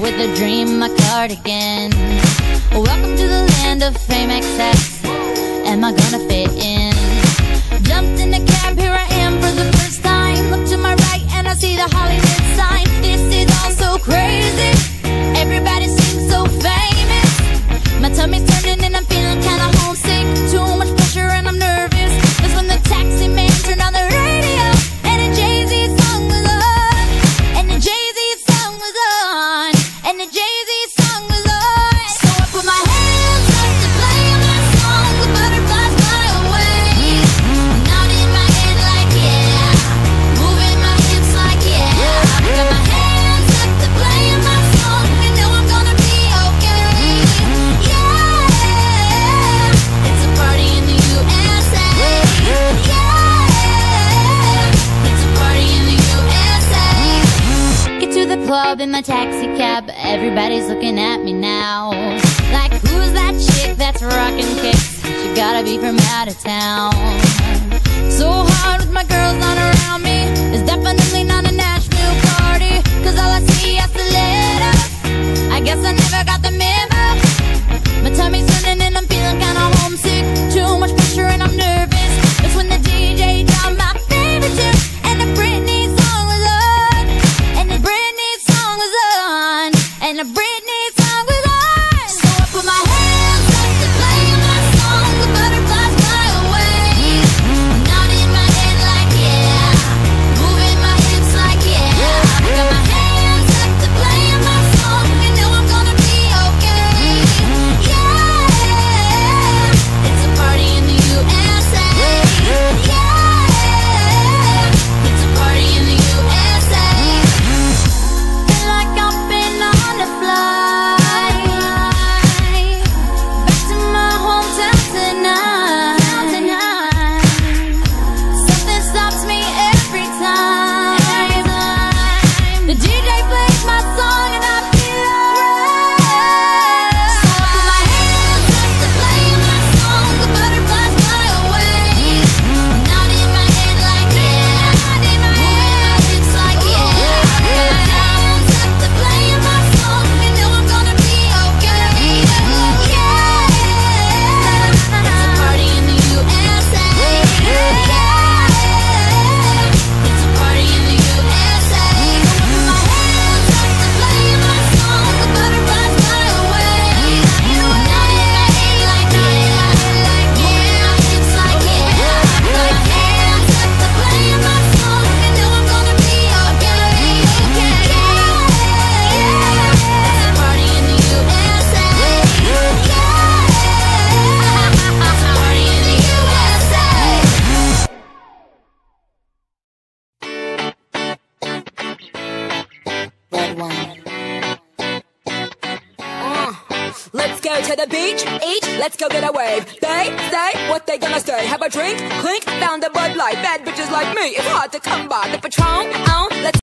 with a dream, my cardigan. Welcome to the land of fame excess. Am I gonna fit in? Jump club in my taxi cab. Everybody's looking at me now. Like, who's that chick that's rocking kicks? She gotta be from out of town. So hard with my girls on her Every. one. Let's go to the beach, each, let's go get a wave. They say what they gonna say. Have a drink, clink, found a Bud Light. Bad bitches like me, it's hard to come by. The Patron oh, let's